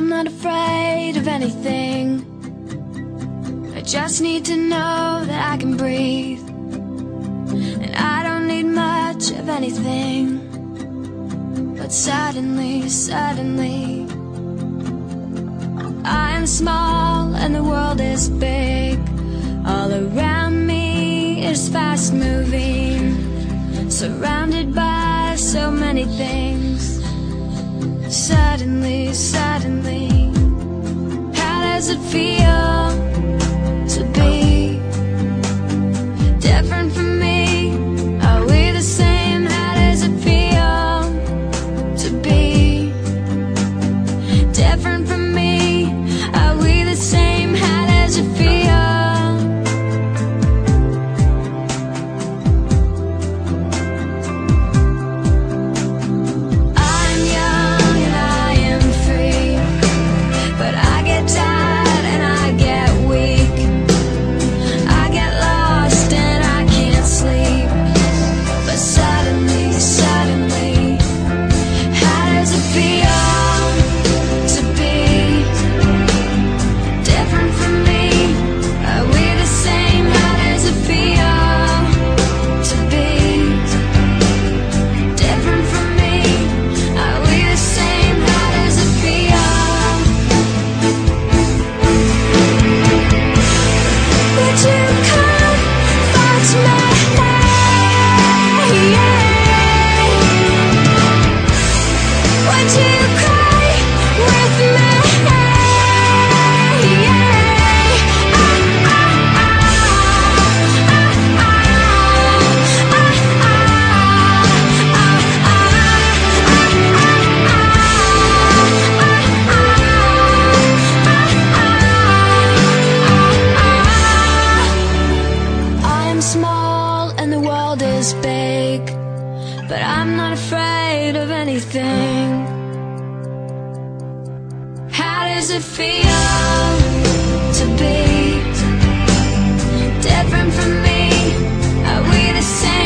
I'm not afraid of anything. I just need to know that I can breathe. And I don't need much of anything. But suddenly, suddenly, I am small and the world is big. All around me is fast moving, surrounded by so many things. But I'm not afraid of anything How does it feel to be Different from me? Are we the same?